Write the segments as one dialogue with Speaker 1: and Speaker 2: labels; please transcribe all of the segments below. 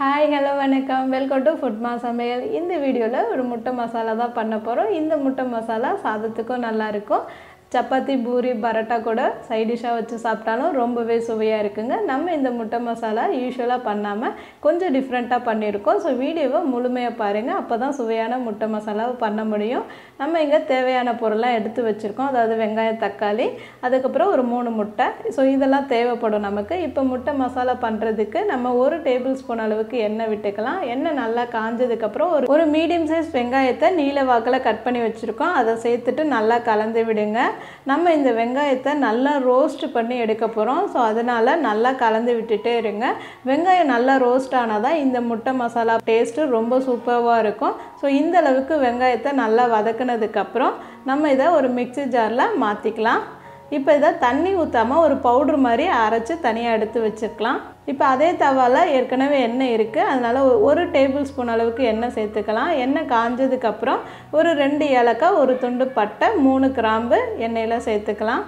Speaker 1: Hi hello வணக்கம். Welcome to ஃபுட்மா சமையல் இந்த வீடியோவில் ஒரு முட்டை மசாலா தான் பண்ண போகிறோம் இந்த முட்டை மசாலா சாதத்துக்கும் நல்லா இருக்கும். சப்பாத்தி பூரி பரோட்டா கூட சைடிஷாக வச்சு சாப்பிட்டாலும் ரொம்பவே சுவையாக இருக்குங்க. நம்ம இந்த முட்டை மசாலா யூஸ்வலாக பண்ணாமல் கொஞ்சம் டிஃப்ரெண்ட்டாக பண்ணியிருக்கோம். ஸோ வீடியோவை முழுமையாக பாருங்கள் அப்போ தான் சுவையான முட்டை மசாலாவை பண்ண முடியும். நம்ம இங்கே தேவையான பொருளாக எடுத்து வச்சுருக்கோம். அதாவது வெங்காயம் தக்காளி அதுக்கப்புறம் ஒரு மூணு முட்டை. ஸோ இதெல்லாம் தேவைப்படும் நமக்கு. இப்போ முட்டை மசாலா பண்ணுறதுக்கு நம்ம ஒரு டேபிள் ஸ்பூன் அளவுக்கு எண்ணெய் விட்டுக்கலாம். எண்ணெய் நல்லா காஞ்சதுக்கப்புறம் ஒரு ஒரு மீடியம் சைஸ் வெங்காயத்தை நீல வாக்கில் கட் பண்ணி வச்சுருக்கோம். அதை சேர்த்துட்டு நல்லா கலந்து விடுங்க. நம்ம இந்த வெங்காயத்தை நல்லா ரோஸ்ட் பண்ணி எடுக்க போகிறோம் ஸோ அதனால் நல்லா கலந்து விட்டுட்டே இருங்க. வெங்காயம் நல்லா ரோஸ்ட் ஆனால் தான் இந்த முட்டை மசாலா டேஸ்ட்டு ரொம்ப சூப்பராக இருக்கும். ஸோ இந்த அளவுக்கு வெங்காயத்தை நல்லா வதக்குனதுக்கப்புறம் நம்ம இதை ஒரு மிக்ஸி ஜாரில் மாற்றிக்கலாம் இப்போ இதை தண்ணி ஊற்றாமல் ஒரு பவுட்ரு மாதிரி அரைச்சி தனியாக எடுத்து வச்சுக்கலாம். இப்போ அதே தவாவில் ஏற்கனவே எண்ணெய் இருக்குது அதனால் ஒரு- ஒரு டேபிள் ஸ்பூன் அளவுக்கு எண்ணெய் சேர்த்துக்கலாம். எண்ணெய் காஞ்சதுக்கப்புறம் ஒரு ரெண்டு ஏலக்காய் ஒரு துண்டு பட்டை மூணு கிராம்பு எண்ணெயில் சேர்த்துக்கலாம்.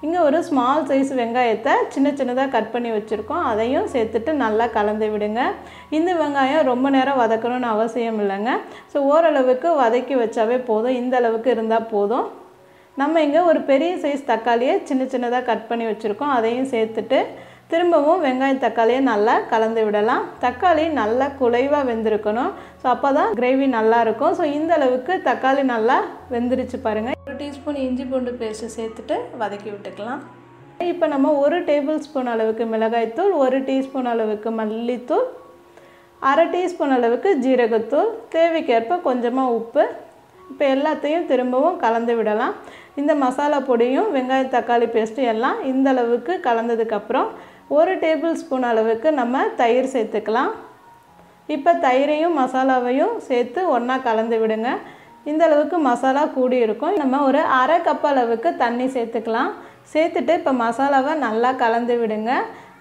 Speaker 1: இங்கே ஒரு ஸ்மால் சைஸ் வெங்காயத்தை சின்ன சின்னதாக கட் பண்ணி வச்சுருக்கோம். அதையும் சேர்த்துட்டு நல்லா கலந்து விடுங்க. இந்த வெங்காயம் ரொம்ப நேரம் வதக்கணும்னு அவசியம் இல்லைங்க. ஸோ ஓரளவுக்கு வதக்கி வச்சாவே போதும். இந்த அளவுக்கு இருந்தால் போதும். நம்ம இங்கே ஒரு பெரிய சைஸ் தக்காளியை சின்ன சின்னதாக கட் பண்ணி வச்சுருக்கோம். அதையும் சேர்த்துட்டு திரும்பவும் வெங்காயம் தக்காளியை நல்லா கலந்து விடலாம். தக்காளி நல்லா குலைவாக வெந்திருக்கணும். ஸோ அப்போ தான் கிரேவி நல்லாயிருக்கும் ஸோ இந்த அளவுக்கு தக்காளி நல்லா வெந்துருச்சு பாருங்கள் ஒரு டீஸ்பூன் இஞ்சி பூண்டு பேஸ்ட்டு சேர்த்துட்டு வதக்கி விட்டுக்கலாம். இப்போ நம்ம ஒரு டேபிள் ஸ்பூன் அளவுக்கு மிளகாய்த்தூள் ஒரு டீஸ்பூன் அளவுக்கு மல்லித்தூள் அரை டீஸ்பூன் அளவுக்கு ஜீரகத்தூள் தேவைக்கேற்ப கொஞ்சமாக உப்பு இப்போ எல்லாத்தையும் திரும்பவும் கலந்து விடலாம். இந்த மசாலா பொடியும் வெங்காயம் தக்காளி பேஸ்ட்டு எல்லாம் இந்த அளவுக்கு கலந்ததுக்கப்புறம் ஒரு டேபிள் ஸ்பூன் அளவுக்கு நம்ம தயிர் சேர்த்துக்கலாம். இப்போ தயிரையும் மசாலாவையும் சேர்த்து ஒன்றா கலந்து விடுங்க. இந்த அளவுக்கு மசாலா கூடி இருக்கும். நம்ம ஒரு அரை கப் அளவுக்கு தண்ணி சேர்த்துக்கலாம். சேர்த்துட்டு இப்போ மசாலாவை நல்லா கலந்து விடுங்க.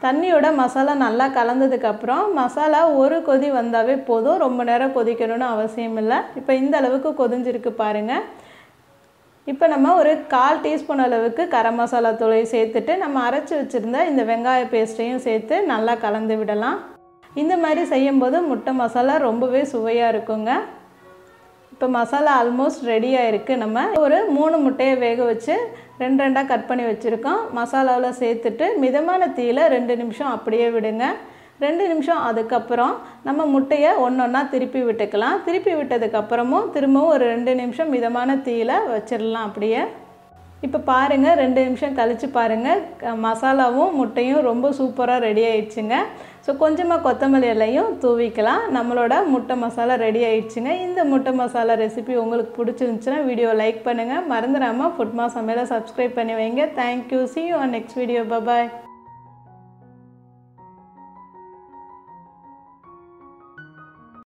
Speaker 1: தண்ணியோட மசாலா நல்லா கலந்ததுக்கப்புறம் மசாலா ஒரு கொதி வந்தாவே போதும். ரொம்ப நேரம் கொதிக்கணும்னு அவசியம் இல்லை. இப்போ இந்த அளவுக்கு கொதிஞ்சிருக்கு பாருங்கள் இப்போ நம்ம ஒரு கால் டீஸ்பூன் அளவுக்கு கரம் மசாலா தூளை சேர்த்துட்டு நம்ம அரைச்சி வச்சுருந்த இந்த வெங்காய பேஸ்ட்டையும் சேர்த்து நல்லா கலந்து விடலாம். இந்த மாதிரி செய்யும்போது முட்டை மசாலா ரொம்பவே சுவையாக இருக்குங்க. இப்போ மசாலா ஆல்மோஸ்ட் ரெடி இருக்குது நம்ம ஒரு மூணு முட்டையை வேக வச்சு ரெண்டு ரெண்டாக கட் பண்ணி வச்சுருக்கோம். மசாலாவில் சேர்த்துட்டு மிதமான தீயில் ரெண்டு நிமிஷம் அப்படியே விடுங்க. ரெண்டு நிமிஷம் அதுக்கப்புறம் நம்ம முட்டையை ஒன்று ஒன்றா திருப்பி விட்டுக்கலாம். திருப்பி விட்டதுக்கப்புறமும் திரும்பவும் ஒரு ரெண்டு நிமிஷம் மிதமான தீயில் வச்சிடலாம் அப்படியே. இப்போ பாருங்கள் ரெண்டு நிமிஷம் கழித்து பாருங்கள் மசாலாவும் முட்டையும் ரொம்ப சூப்பராக ரெடி ஆயிடுச்சுங்க. ஸோ கொஞ்சமாக கொத்தமல்லி இலையும் தூவிக்கலாம். நம்மளோட முட்டை மசாலா ரெடி ஆயிடுச்சுங்க. இந்த முட்டை மசாலா ரெசிபி உங்களுக்கு பிடிச்சிருந்துச்சுன்னா வீடியோ லைக் பண்ணுங்கள் மறந்துடாமல் ஃபுட்மா சமையலை சப்ஸ்கிரைப் பண்ணி வைங்க. Thank you see you next video bye bye